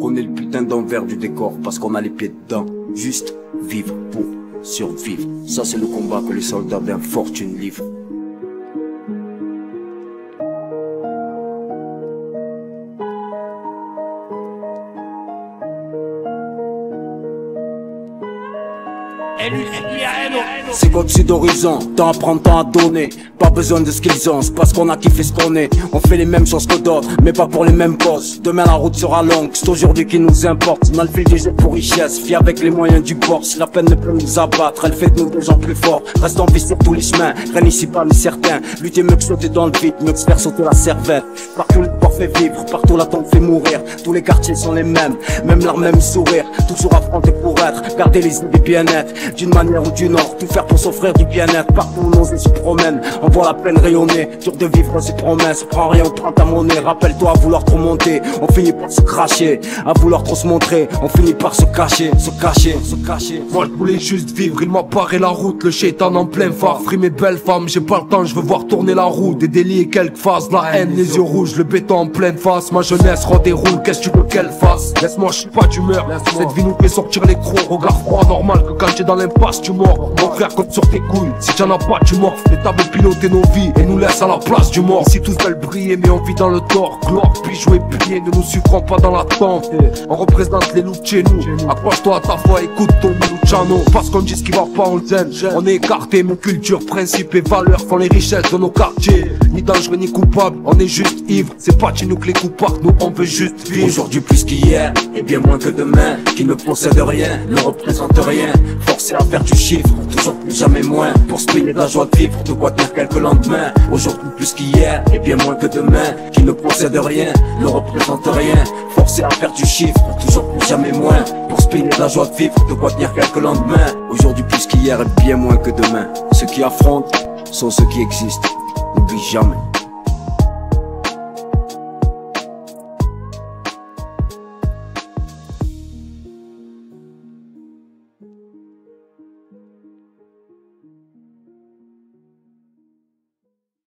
On est le putain d'envers du décor parce qu'on a les pieds dedans. Juste vivre pour survivre. Ça c'est le combat que les soldats d'infortune livrent. C'est sud d'horizon, tant à prendre, tant à donner. Pas besoin de ce qu'ils ont, c'est parce qu'on a kiffé ce qu'on est. On fait les mêmes choses que d'autres, mais pas pour les mêmes postes. Demain la route sera longue, c'est aujourd'hui qui nous importe. On a le pour richesse, vie avec les moyens du bord. Si la peine ne peut nous abattre, elle fait de nous des gens plus forts. Reste en vie sur tous les chemins, rien ici pas ni certain. Lutter mieux que sauter dans le vide, mieux que faire sauter la cervelle. Corps fait vivre, partout la tombe fait mourir. Tous les quartiers sont les mêmes, même leur même sourire. Toujours affronter pour être, garder les idées bien nettes. D'une manière ou d'une autre, tout faire pour s'offrir du bien-être. Partout où yeux se promènent, on voit la peine rayonner. Dur de vivre ses promesses, prends rien, on prend ta monnaie. Rappelle-toi à vouloir trop monter, on finit par se cracher. À vouloir trop se montrer, on finit par se cacher, se cacher, se cacher. Moi je voulais juste vivre, il m'a paré la route, le shaitan en plein phare. Mes belles femmes, j'ai pas le temps, je veux voir tourner la roue. Des délits et quelques phases, la haine, les yeux rouges, le béton en pleine face. Ma jeunesse redéroule, qu'est-ce que tu veux qu'elle fasse? Laisse-moi, je suis pas d'humeur. Cette vie nous fait sortir les crocs, regard froid, normal que quand t'es dans l'impasse, tu mords. Mon frère, comme sur tes couilles, si t'en as pas, tu mords. Les tables piloter nos vies et nous laisse à la place du mort. Si tous veulent briller, mais on vit dans le tort. Gloire, puis jouer plier, ne nous suivrons pas dans l'attente. On représente les loups de chez nous. Accroche-toi à ta foi, écoute ton Luciano. Parce qu'on dit ce qui va pas, on le zen. On est écarté, nos cultures, principes et valeurs font les richesses de nos quartiers. Ni dangereux ni coupable, on est juste ivre. C'est pas chez nous que les nous on veut juste vivre. Aujourd'hui plus qu'hier, et bien moins que demain. Qui ne possède rien, ne représente rien. Forcé à faire du chiffre, toujours plus jamais moins. Pour se payer la joie de vivre, de quoi tenir quelques lendemains. Aujourd'hui plus qu'hier, et bien moins que demain. Qui ne possède rien, ne représente rien. Forcé à faire du chiffre, toujours plus jamais moins. Pour se payer de la joie de vivre, de quoi tenir quelques lendemains. Aujourd'hui plus qu'hier, et bien moins que demain. Ceux qui affrontent sont ceux qui existent. N'oublie jamais.